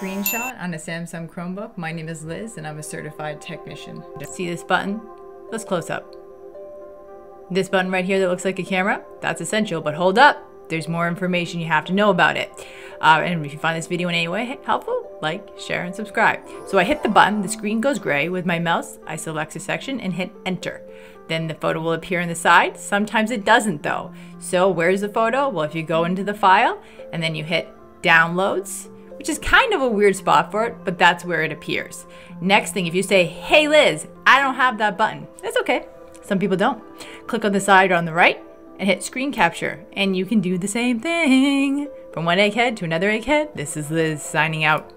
screenshot on a Samsung Chromebook. My name is Liz and I'm a certified technician. See this button? Let's close up. This button right here that looks like a camera, that's essential, but hold up. There's more information you have to know about it. Uh, and if you find this video in any way helpful, like, share, and subscribe. So I hit the button, the screen goes gray. With my mouse, I select a section and hit enter. Then the photo will appear on the side. Sometimes it doesn't though. So where's the photo? Well, if you go into the file and then you hit downloads, which is kind of a weird spot for it, but that's where it appears. Next thing, if you say, hey Liz, I don't have that button, that's okay. Some people don't. Click on the side or on the right and hit screen capture, and you can do the same thing. From one egghead to another egghead, this is Liz signing out.